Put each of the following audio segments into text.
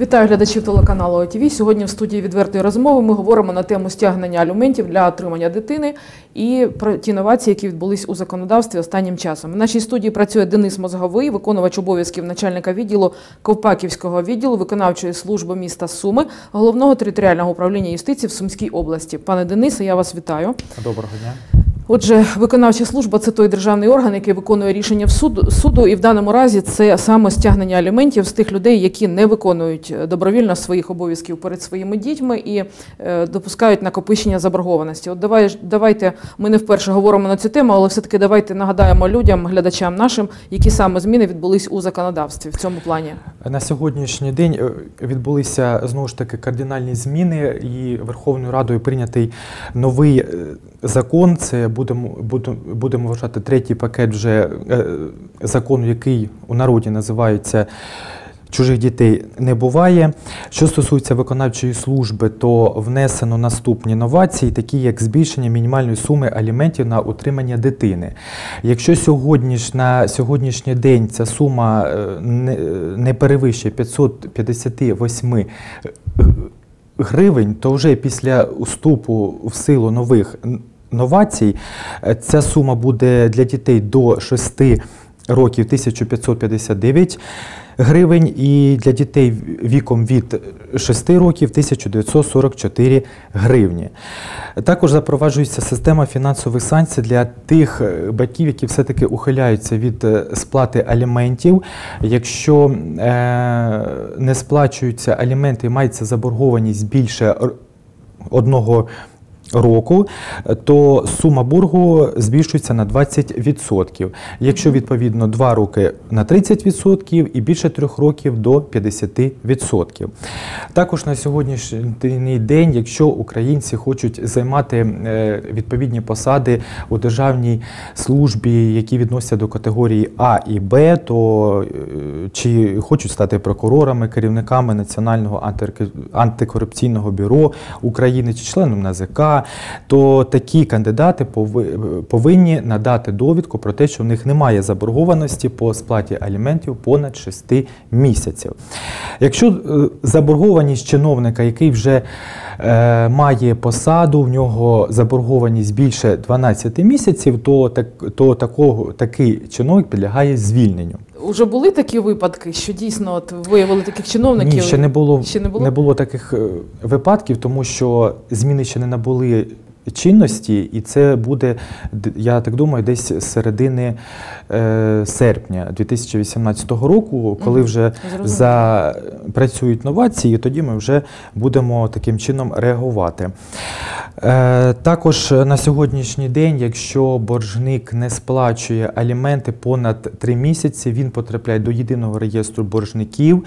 Вітаю глядачів телеканалу ОТВ. Сьогодні в студії відвертої розмови ми говоримо на тему стягнення аліментів для отримання дитини і про ті новації, які відбулись у законодавстві останнім часом. В нашій студії працює Денис Мозговий, виконувач обов'язків начальника відділу Ковпаківського відділу виконавчої служби міста Суми, головного територіального управління юстиції в Сумській області. Пане Денисе, я вас вітаю. Доброго дня. Отже, виконавча служба це той державний орган, який виконує рішення в суду, суду, і в даному разі це саме стягнення аліментів з тих людей, які не виконують добровільно своїх обов'язків перед своїми дітьми і е, допускають накопичення заборгованості. От давай, давайте ми не вперше говоримо на цю тему, але все-таки давайте нагадаємо людям, глядачам нашим, які саме зміни відбулись у законодавстві в цьому плані. На сьогоднішній день е, відбулися знову ж таки кардинальні зміни, і Верховною Радою прийнятий новий е, закон. Це будемо будемо, вважати третій пакет вже е, закону, який у народі називається. Чужих дітей не буває. Що стосується виконавчої служби, то внесено наступні новації, такі як збільшення мінімальної суми аліментів на утримання дитини. Якщо сьогодні ж на сьогоднішній день ця сума не, не перевищує 558 гривень, то вже після вступу в силу нових новацій ця сума буде для дітей до 6 років 1559 гривень і для дітей віком від 6 років 1944 гривні. Також запроваджується система фінансових санкцій для тих батьків, які все-таки ухиляються від сплати аліментів. Якщо не сплачуються аліменти мається заборгованість більше одного року, то сума боргу збільшується на 20%. Якщо відповідно 2 роки на 30% і більше 3 років до 50%. Також на сьогоднішній день, якщо українці хочуть займати відповідні посади у державній службі, які відносяться до категорії А і Б, то чи хочуть стати прокурорами, керівниками Національного антикорупційного бюро України чи членом НАЗК, то такі кандидати повинні надати довідку про те, що в них немає заборгованості по сплаті аліментів понад 6 місяців. Якщо заборгованість чиновника, який вже е, має посаду, в нього заборгованість більше 12 місяців, то так, то такого такий чиновник підлягає звільненню. Уже були такі випадки, що дійсно от виявили таких чиновників? Ні, ще не було, ще не було? не було таких випадків, тому що зміни ще не набули чинності, і це буде, я так думаю, десь з середини е, серпня 2018 року, коли вже запрацюють новації, тоді ми вже будемо таким чином реагувати. Е, також на сьогоднішній день, якщо боржник не сплачує аліменти понад 3 місяці, він потрапляє до єдиного реєстру боржників,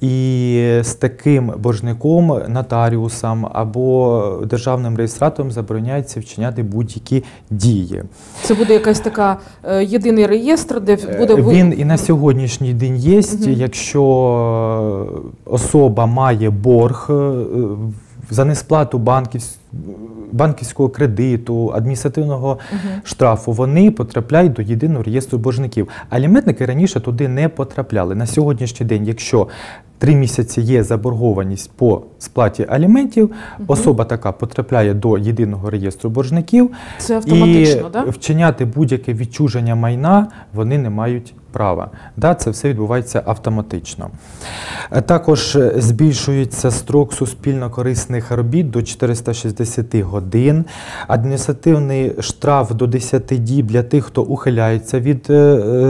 і з таким боржником, нотаріусом або державним реєстратором забороняється вчиняти будь-які дії. Це буде якась така е, єдиний реєстр, де буде він і на сьогоднішній день є. Угу. Якщо особа має борг е, за несплату банківського банківського кредиту, адміністративного угу. штрафу, вони потрапляють до єдиного реєстру боржників. Аліметники раніше туди не потрапляли. На сьогоднішній день, якщо три місяці є заборгованість по сплаті аліментів, угу. особа така потрапляє до єдиного реєстру боржників Це автоматично, і да? вчиняти будь-яке відчуження майна вони не мають права. Да, Це все відбувається автоматично. Також збільшується строк суспільно корисних робіт до 460 годин, адміністративний штраф до 10 діб для тих, хто ухиляється від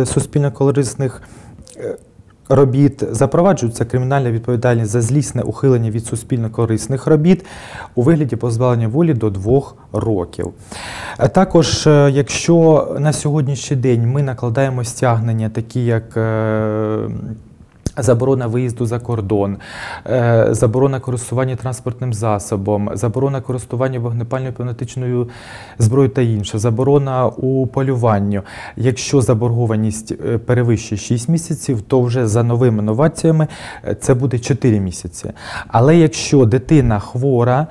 суспільно корисних робіт, запроваджується кримінальна відповідальність за злісне ухилення від суспільно корисних робіт у вигляді позбавлення волі до двох років. Також, якщо на сьогоднішній день ми накладаємо стягнення, такі як Заборона виїзду за кордон, заборона користування транспортним засобом, заборона користування вогнепальною пневматичною зброєю та інше, заборона у полюванню. Якщо заборгованість перевищує 6 місяців, то вже за новими новаціями це буде 4 місяці. Але якщо дитина хвора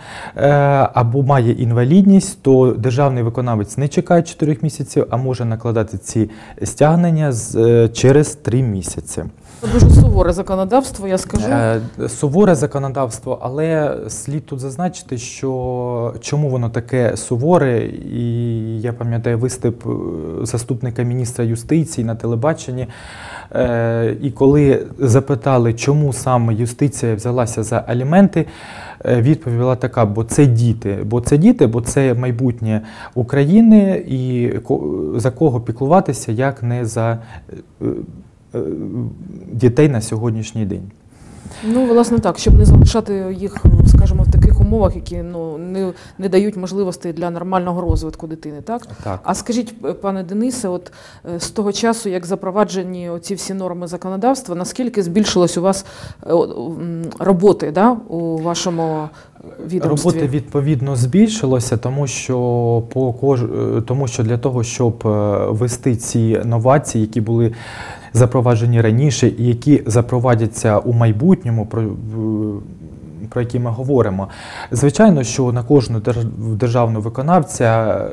або має інвалідність, то державний виконавець не чекає 4 місяців, а може накладати ці стягнення через 3 місяці. Це дуже суворе законодавство, я скажу. Е, Суворе законодавство, але слід тут зазначити, що чому воно таке суворе, і я пам'ятаю виступ е, заступника міністра юстиції на телебаченні. Е, І коли запитали, чому саме юстиція взялася за аліменти, відповідь була така: бо це діти, бо це діти, бо це майбутнє України, і за кого піклуватися, як не за дітей на сьогоднішній день. Ну, власне так, щоб не залишати їх, скажімо, в таких умовах, які ну, не, не дають можливостей для нормального розвитку дитини, так? Так. А скажіть, е, пане Денисе, от е, з того часу, як запроваджені ці всі норми законодавства, наскільки збільшилось у вас е, роботи да, у вашому відомстві? Роботи відповідно збільшилося, тому що по кож... тому що для того, щоб вести ці новації, які були запроваджені раніше, і які запровадяться у майбутньому, про, які ми говоримо, звичайно, що на кожну держ- державну виконавця е,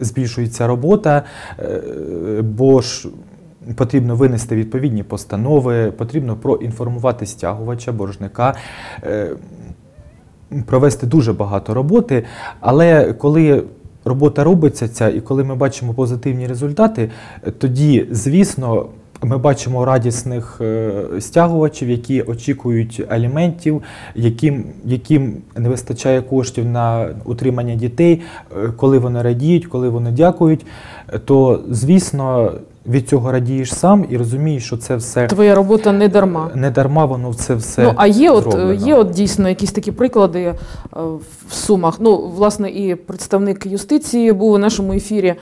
збільшується робота, е, бо ж. Потрібно винести відповідні постанови, потрібно проінформувати стягувача, боржника, е, провести дуже багато роботи. Але коли робота робиться ця, і коли ми бачимо позитивні результати, тоді, звісно, ми бачимо радісних е, стягувачів, які очікують аліментів, яким, яким не вистачає коштів на утримання дітей, Е, коли вони радіють, коли вони дякують, то звісно від цього радієш сам і розумієш, що це все Твоя робота не дарма. не дарма, воно це все. Ну, а є от, е, є от дійсно якісь такі приклади в Сумах. Ну, власне, і представник юстиції був у нашому ефірі,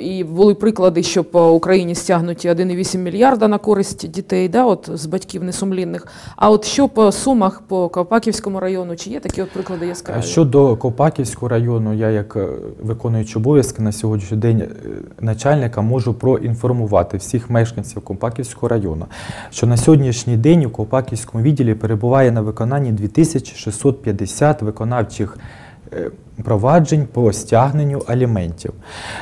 і були приклади, що по Україні стягнуті 1,8 мільярда на користь дітей, да, от, з батьків несумлінних. А от що по Сумах, по Ковпаківському району, чи є такі от приклади яскраві? Щодо Копаківського району, я як е, виконуючий обов'язки на сьогоднішній день е, начальника можу проінформувати всіх мешканців Копаківського району, що на сьогоднішній день у Копаківському відділі перебуває на виконанні 2650 виконавчих е, проваджень по стягненню аліментів.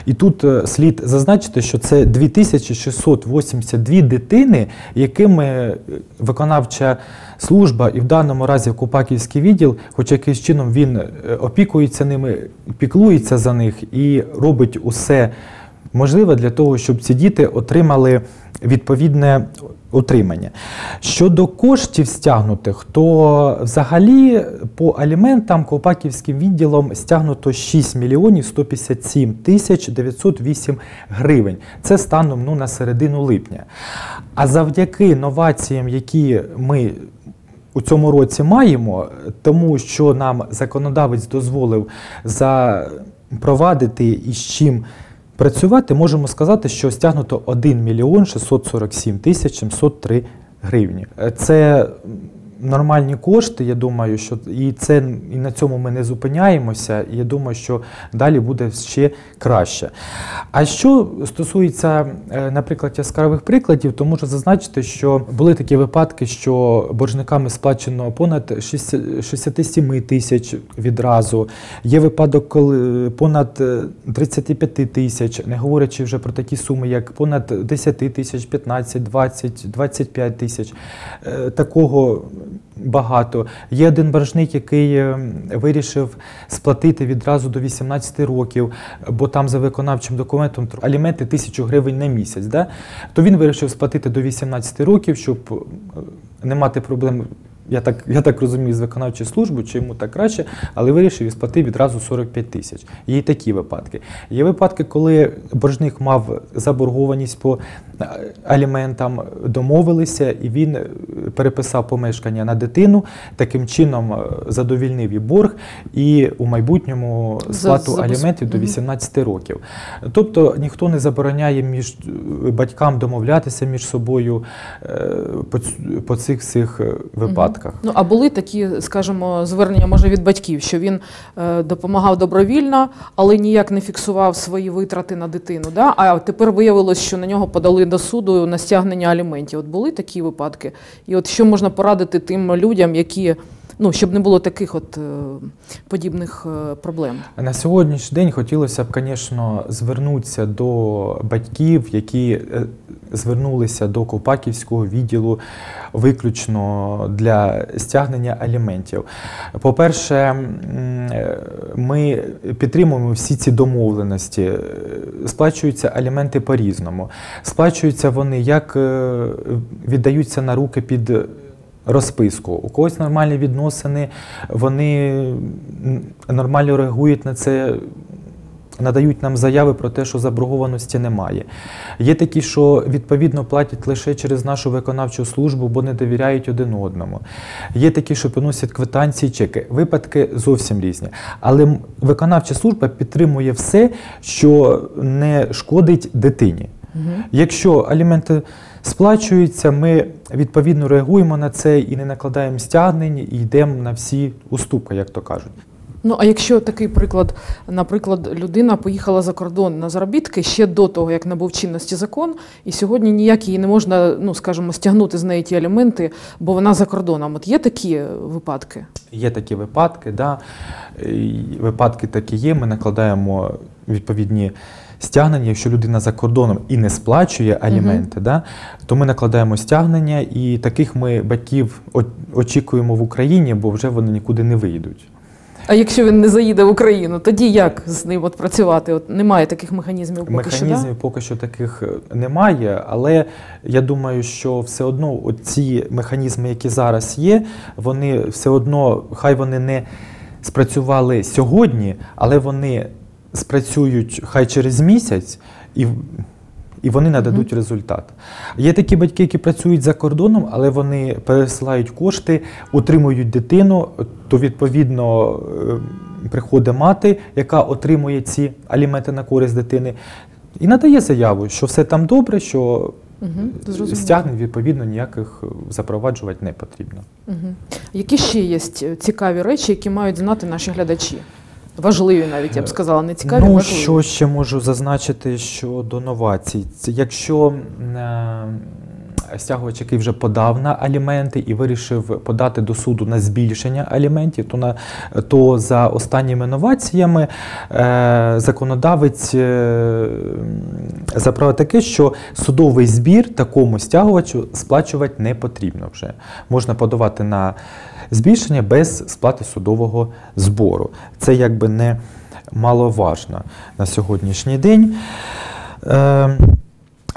І тут е, слід зазначити, що це 2682 дитини, якими е, виконавча служба, і в даному разі Купаківський відділ, хоч якийсь чином він е, опікується ними, піклується за них і робить усе можливе для того, щоб ці діти отримали відповідне утримання. Щодо коштів стягнутих, то взагалі по аліментам Ковпаківським відділом стягнуто 6 мільйонів 157 тисяч 908 гривень. Це станом ну, на середину липня. А завдяки новаціям, які ми у цьому році маємо, тому що нам законодавець дозволив запровадити і з чим працювати, можемо сказати, що стягнуто 1 мільйон 647 тисяч 703 гривні. Е, Це нормальні кошти, я думаю, що і це і на цьому ми не зупиняємося. І я думаю, що далі буде ще краще. А що стосується, е, наприклад, яскравих прикладів, то можу зазначити, що були такі випадки, що боржниками сплачено понад 60 67 тисяч відразу. Є випадок, коли понад е, 35 тисяч, не говорячи вже про такі суми, як понад 10 тисяч, 15, 20, 25 тисяч. Е, Такого багато. Є один боржник, який е, вирішив сплатити відразу до 18 років, бо там за виконавчим документом аліменти тисячу гривень на місяць. Да? То він вирішив сплатити до 18 років, щоб е, не мати проблем. Я так, я так розумію, з виконавчою службою, чи йому так краще, але вирішив і сплатив відразу 45 тисяч. Є і такі випадки. Є випадки, коли боржник мав заборгованість по е, аліментам, домовилися, і він е, переписав помешкання на дитину, таким чином е, задовільнив і борг, і у майбутньому За- сплату забез- аліментів до Мгм. 18 років. Тобто ніхто не забороняє між батькам домовлятися між собою по, по цих всіх е, випадках. Ну, а були такі, скажімо, звернення, може, від батьків, що він е, допомагав добровільно, але ніяк не фіксував свої витрати на дитину. Да? А тепер виявилось, що на нього подали до суду на стягнення аліментів. От були такі випадки. І от що можна порадити тим людям, які, ну, щоб не було таких от е, подібних е, проблем? На сьогоднішній день хотілося б, звісно, звернутися до батьків, які е, звернулися до Ковпаківського відділу виключно для стягнення аліментів. По-перше, ми підтримуємо всі ці домовленості. Сплачуються аліменти по-різному. Сплачуються вони як віддаються на руки під розписку. У когось нормальні відносини, вони нормально реагують на це. Надають нам заяви про те, що заборгованості немає. Є такі, що відповідно платять лише через нашу виконавчу службу, бо не довіряють один одному. Є такі, що приносять квитанції, чеки. Випадки зовсім різні. Але виконавча служба підтримує все, що не шкодить дитині. Якщо аліменти сплачуються, ми відповідно реагуємо на це і не накладаємо стягнень, і йдемо на всі уступки, як то кажуть. Ну а якщо такий приклад, наприклад, людина поїхала за кордон на заробітки ще до того, як набув чинності закон, і сьогодні ніяк її не можна, ну скажімо, стягнути з неї ті аліменти, бо вона за кордоном. От є такі випадки? Є такі випадки, да. Випадки такі є. Ми накладаємо відповідні стягнення. Якщо людина за кордоном і не сплачує аліменти, да, то ми накладаємо стягнення, і таких ми батьків очікуємо в Україні, бо вже вони нікуди не вийдуть. А якщо він не заїде в Україну, тоді як з ним от працювати? От немає таких механізмів поки Механізмів що. поки що таких е, немає, але я думаю, що все одно ці механізми, які зараз є, вони все одно, хай вони не спрацювали сьогодні, але вони спрацюють хай через місяць і. І вони нададуть результат. Є такі батьки, які працюють за кордоном, але вони пересилають кошти, утримують дитину, то відповідно е, приходить мати, яка отримує ці аліменти на користь дитини, і надає заяву, що все там добре, що Угу, стягнень відповідно ніяких запроваджувати не потрібно. Угу. Які ще є цікаві речі, які мають знати наші глядачі? Важливі навіть, я б сказала, не цікаві, ну, важливі. що ще можу зазначити щодо новацій? Якщо е, стягувач, який вже подав на аліменти і вирішив подати до суду на збільшення аліментів, то, на, то за останніми новаціями е, законодавець е, заправив таке, що судовий збір такому стягувачу сплачувати не потрібно вже. Можна подавати на збільшення без сплати судового збору. Це якби не маловажно на сьогоднішній день. Е,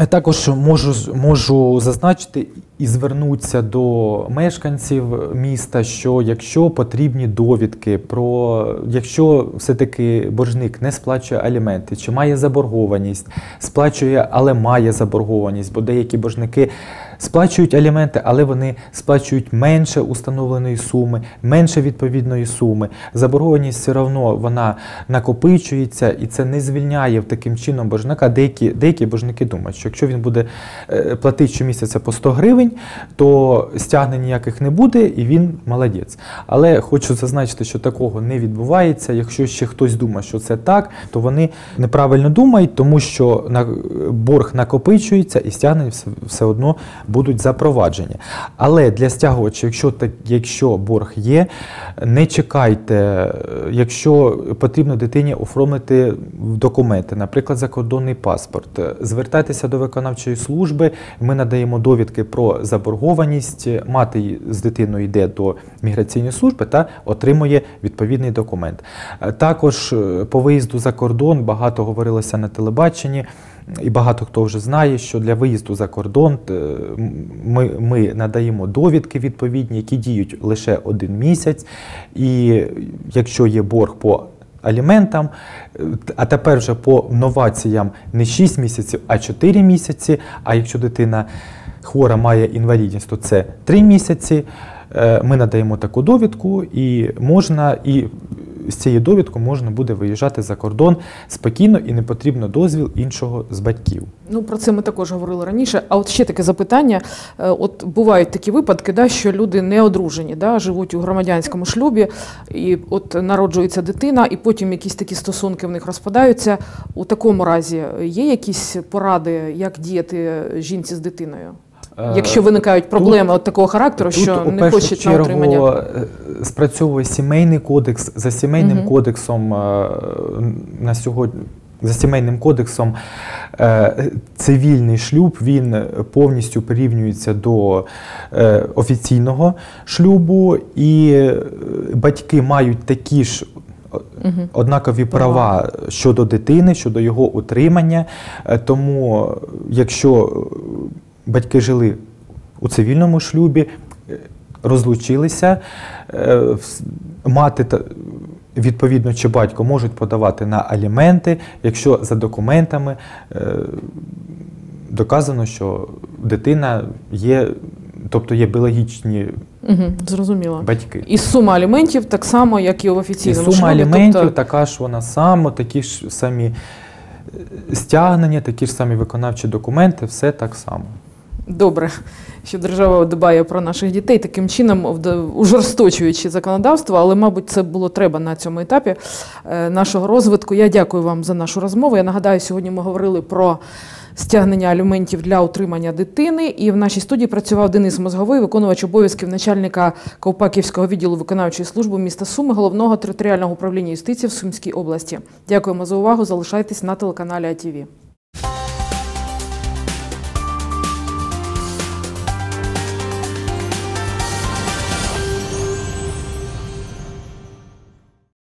також можу, можу зазначити і звернутися до мешканців міста, що якщо потрібні довідки про якщо все-таки боржник не сплачує аліменти, чи має заборгованість, сплачує, але має заборгованість, бо деякі боржники сплачують аліменти, але вони сплачують менше установленої суми, менше відповідної суми. Заборгованість все одно вона накопичується, і це не звільняє таким чином боржника. Деякі, деякі боржники думають, що якщо він буде е, платити щомісяця по 100 гривень, то стягнень ніяких не буде, і він молодець. Але хочу зазначити, що такого не відбувається. Якщо ще хтось думає, що це так, то вони неправильно думають, тому що на борг накопичується і стягнення все, все одно будуть запроваджені. Але для стягувача, якщо так, якщо борг є, не чекайте, е, якщо потрібно дитині оформити документи, наприклад, закордонний паспорт, е, звертайтеся до виконавчої служби. Ми надаємо довідки про заборгованість. Мати з дитиною йде до міграційної служби та отримує відповідний документ. Е, Також е, по виїзду за кордон багато говорилося на телебаченні. І багато хто вже знає, що для виїзду за кордон е, ми, ми надаємо довідки відповідні, які діють лише один місяць. І якщо є борг по аліментам, е, а тепер вже по новаціям не 6 місяців, а 4 місяці. А якщо дитина хвора має інвалідність, то це 3 місяці. Е, Ми надаємо таку довідку, і можна і з цією довідкою можна буде виїжджати за кордон спокійно і не потрібно дозвіл іншого з батьків. Ну, про це ми також говорили раніше. А от ще таке запитання: Е, от бувають такі випадки, да, що люди не одружені, да, живуть у громадянському шлюбі, і от народжується дитина, і потім якісь такі стосунки в них розпадаються. У такому разі є якісь поради, як діяти жінці з дитиною? Якщо виникають проблеми от такого характеру, Тут, що у не першу хочуть на отримання. е, спрацьовує сімейний кодекс. За сімейним Мгм. кодексом е, на сьогодні. за сімейним кодексом е, цивільний шлюб він повністю порівнюється до е, офіційного шлюбу, і е, батьки мають такі ж однакові права щодо дитини, щодо його утримання. Е, Тому, е, якщо е, батьки жили у цивільному шлюбі, е, розлучилися, е, мати та відповідно чи батько можуть подавати на аліменти, якщо за документами е, доказано, що дитина є, тобто є біологічні Угу, зрозуміло. батьки. І сума аліментів так само, як і в І офіційному сума шлюбі. аліментів тобто, така ж вона сама, такі ж самі стягнення, такі ж самі виконавчі документи, все так само. Добре, що держава дбає про наших дітей таким чином, ужорсточуючи законодавство, але, мабуть, це було треба на цьому етапі е, нашого розвитку. Я дякую вам за нашу розмову. Я нагадаю, сьогодні ми говорили про стягнення аліментів для утримання дитини. І в нашій студії працював Денис Мозговий, виконувач обов'язків начальника Ковпаківського відділу виконавчої служби міста Суми, головного територіального управління юстиції в Сумській області. Дякуємо за увагу. Залишайтесь на телеканалі АТВ.